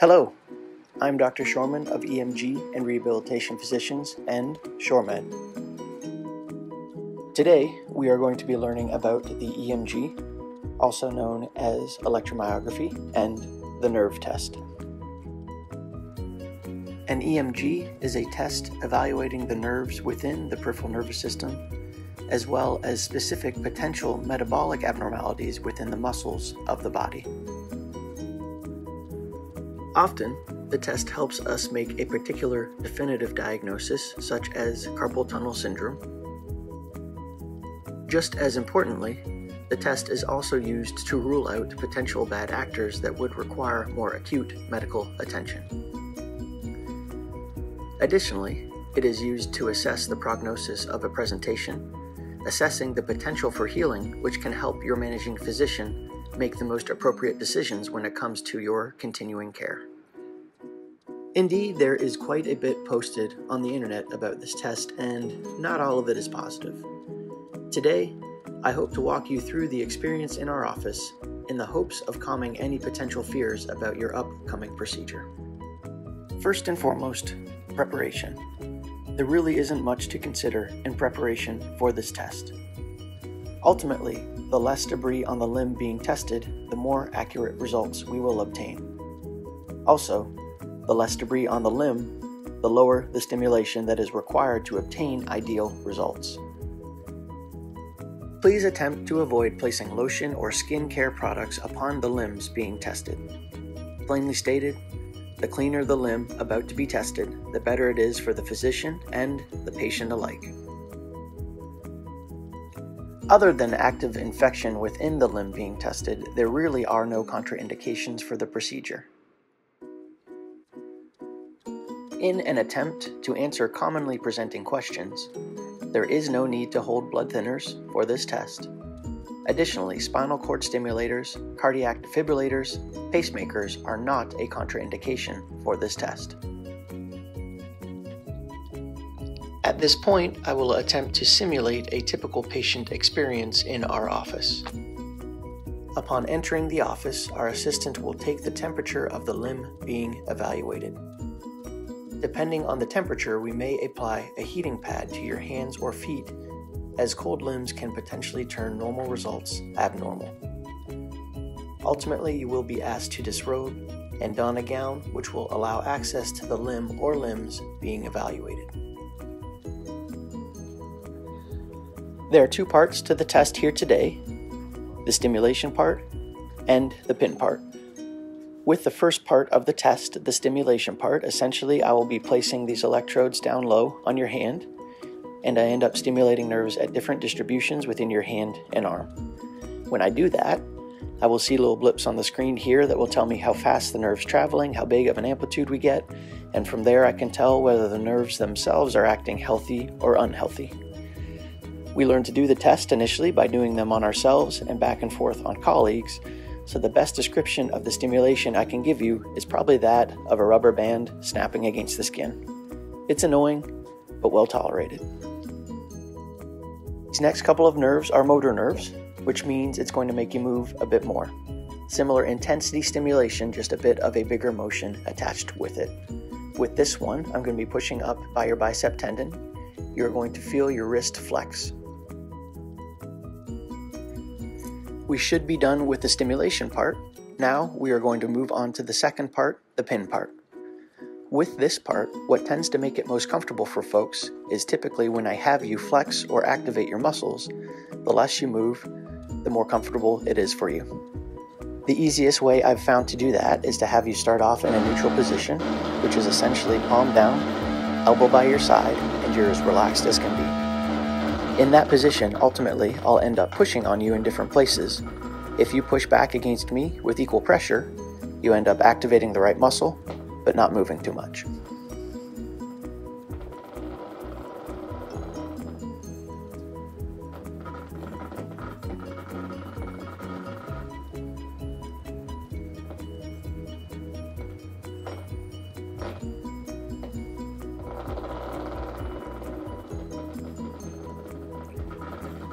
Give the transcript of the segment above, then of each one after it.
Hello, I'm Dr. Shorman of EMG and Rehabilitation Physicians and ShoreMed. Today, we are going to be learning about the EMG, also known as electromyography, and the nerve test. An EMG is a test evaluating the nerves within the peripheral nervous system, as well as specific potential metabolic abnormalities within the muscles of the body. Often, the test helps us make a particular definitive diagnosis, such as carpal tunnel syndrome. Just as importantly, the test is also used to rule out potential bad actors that would require more acute medical attention. Additionally, it is used to assess the prognosis of a presentation, assessing the potential for healing, which can help your managing physician make the most appropriate decisions when it comes to your continuing care. Indeed, there is quite a bit posted on the internet about this test, and not all of it is positive. Today, I hope to walk you through the experience in our office in the hopes of calming any potential fears about your upcoming procedure. First and foremost, preparation. There really isn't much to consider in preparation for this test. Ultimately, the less debris on the limb being tested, the more accurate results we will obtain. Also, the less debris on the limb, the lower the stimulation that is required to obtain ideal results. Please attempt to avoid placing lotion or skin care products upon the limbs being tested. Plainly stated, the cleaner the limb about to be tested, the better it is for the physician and the patient alike. Other than active infection within the limb being tested, there really are no contraindications for the procedure. In an attempt to answer commonly presenting questions, there is no need to hold blood thinners for this test. Additionally, spinal cord stimulators, cardiac defibrillators, pacemakers are not a contraindication for this test. At this point, I will attempt to simulate a typical patient experience in our office. Upon entering the office, our assistant will take the temperature of the limb being evaluated. Depending on the temperature, we may apply a heating pad to your hands or feet, as cold limbs can potentially turn normal results abnormal. Ultimately, you will be asked to disrobe and don a gown which will allow access to the limb or limbs being evaluated. There are two parts to the test here today the stimulation part and the pin part. With the first part of the test, the stimulation part, essentially I will be placing these electrodes down low on your hand, and I end up stimulating nerves at different distributions within your hand and arm. When I do that, I will see little blips on the screen here that will tell me how fast the nerve's traveling, how big of an amplitude we get, and from there I can tell whether the nerves themselves are acting healthy or unhealthy. We learn to do the test initially by doing them on ourselves and back and forth on colleagues, so the best description of the stimulation I can give you is probably that of a rubber band snapping against the skin. It's annoying, but well tolerated. These next couple of nerves are motor nerves, which means it's going to make you move a bit more. Similar intensity stimulation, just a bit of a bigger motion attached with it. With this one, I'm going to be pushing up by your bicep tendon. You're going to feel your wrist flex. We should be done with the stimulation part. Now we are going to move on to the second part, the pin part. With this part, what tends to make it most comfortable for folks is typically when I have you flex or activate your muscles, the less you move, the more comfortable it is for you. The easiest way I've found to do that is to have you start off in a neutral position, which is essentially palm down, elbow by your side, and you're as relaxed as can be. In that position, ultimately, I'll end up pushing on you in different places. If you push back against me with equal pressure, you end up activating the right muscle, but not moving too much.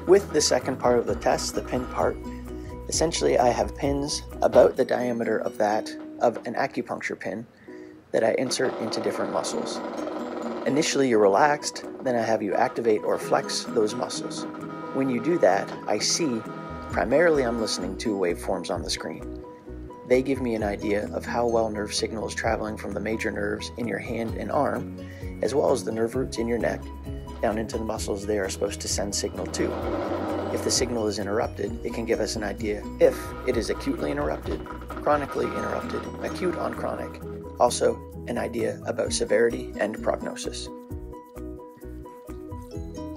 With the second part of the test, the pin part, essentially I have pins about the diameter of that of an acupuncture pin that I insert into different muscles. Initially, you're relaxed, then I have you activate or flex those muscles. When you do that, I see primarily I'm listening to waveforms on the screen. They give me an idea of how well nerve signal is traveling from the major nerves in your hand and arm, as well as the nerve roots in your neck, down into the muscles they are supposed to send signal to. If the signal is interrupted, it can give us an idea if it is acutely interrupted, chronically interrupted, acute on chronic, also an idea about severity and prognosis.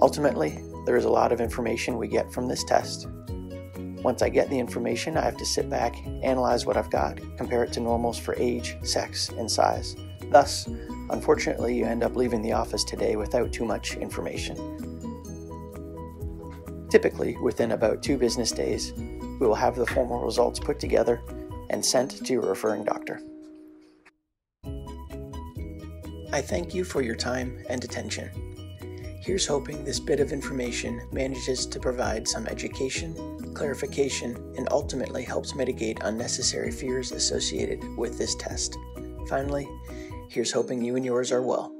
Ultimately, there is a lot of information we get from this test. Once I get the information, I have to sit back, analyze what I've got, compare it to normals for age, sex, and size. Thus, unfortunately, you end up leaving the office today without too much information. Typically, within about two business days, we will have the formal results put together and sent to your referring doctor. I thank you for your time and attention. Here's hoping this bit of information manages to provide some education, clarification, and ultimately helps mitigate unnecessary fears associated with this test. Finally, here's hoping you and yours are well.